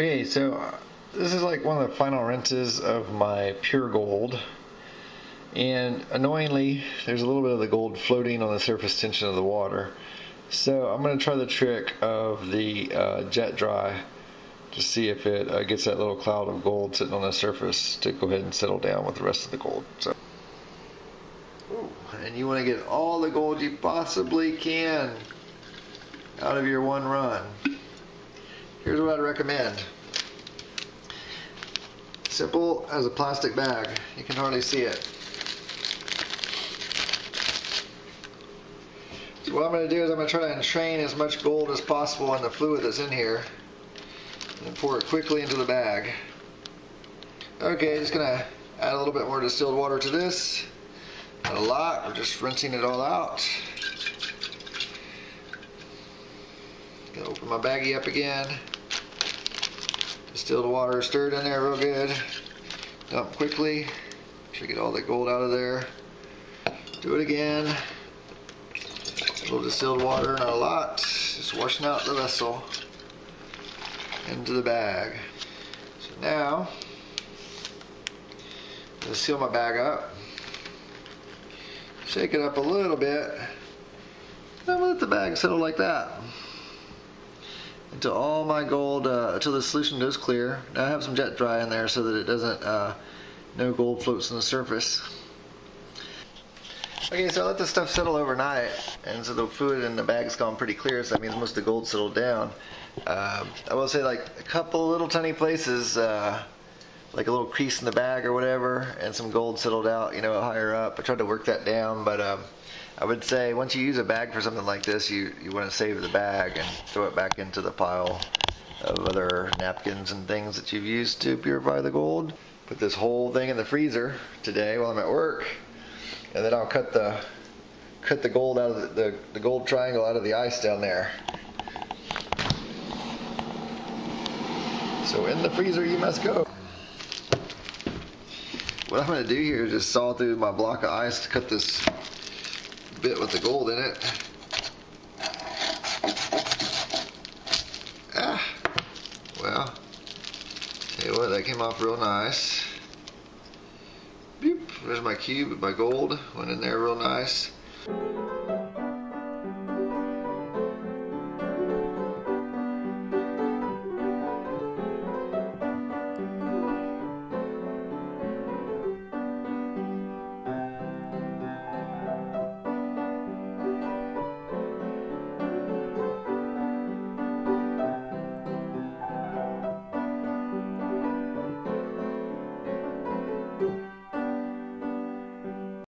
Okay, so uh, this is like one of the final rinses of my pure gold. And annoyingly, there's a little bit of the gold floating on the surface tension of the water. So I'm going to try the trick of the uh, jet dry to see if it uh, gets that little cloud of gold sitting on the surface to go ahead and settle down with the rest of the gold. So, and you want to get all the gold you possibly can out of your one run. Here's what I'd recommend. Simple as a plastic bag. You can hardly see it. So what I'm going to do is I'm going to try to entrain as much gold as possible in the fluid that's in here and pour it quickly into the bag. Okay, just going to add a little bit more distilled water to this. Not a lot, we're just rinsing it all out. Gonna open my baggie up again. Distilled water stirred in there real good. Dump quickly. Should get all the gold out of there. Do it again. A little distilled water, not a lot. Just washing out the vessel into the bag. So now, I'm to seal my bag up. Shake it up a little bit. And let the bag settle like that until all my gold, uh, until the solution goes clear. Now I have some jet dry in there so that it doesn't, uh, no gold floats on the surface. Okay, so I let this stuff settle overnight, and so the fluid in the bag's gone pretty clear, so that means most of the gold settled down. Um, I will say like a couple little tiny places, uh, like a little crease in the bag or whatever, and some gold settled out, you know, higher up. I tried to work that down, but um, I would say once you use a bag for something like this, you, you want to save the bag and throw it back into the pile of other napkins and things that you've used to purify the gold. Put this whole thing in the freezer today while I'm at work, and then I'll cut the cut the gold out of the, the, the gold triangle out of the ice down there. So in the freezer you must go. What I'm going to do here is just saw through my block of ice to cut this bit with the gold in it. Ah, well, tell you what, that came off real nice. There's my cube my gold, went in there real nice.